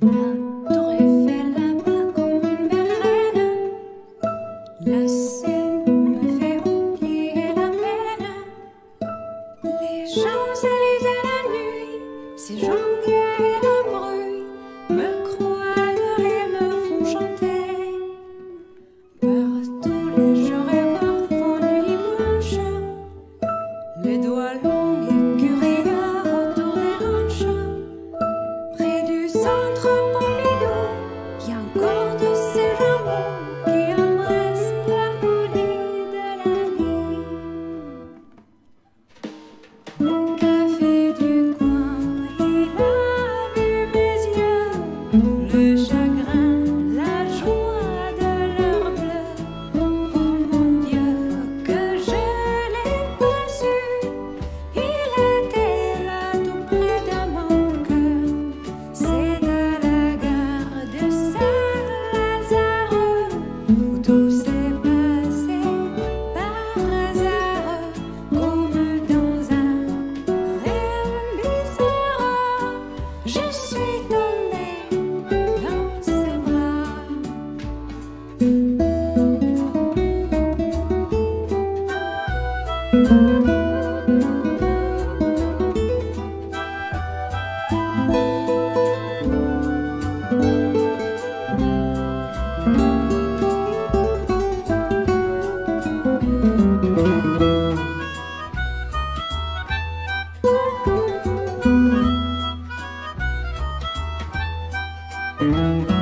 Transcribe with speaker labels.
Speaker 1: T'aurais fait la paix comme une belle reine. la me fait oublier la peine. Les gens se lisent la nuit. c'est gens. Música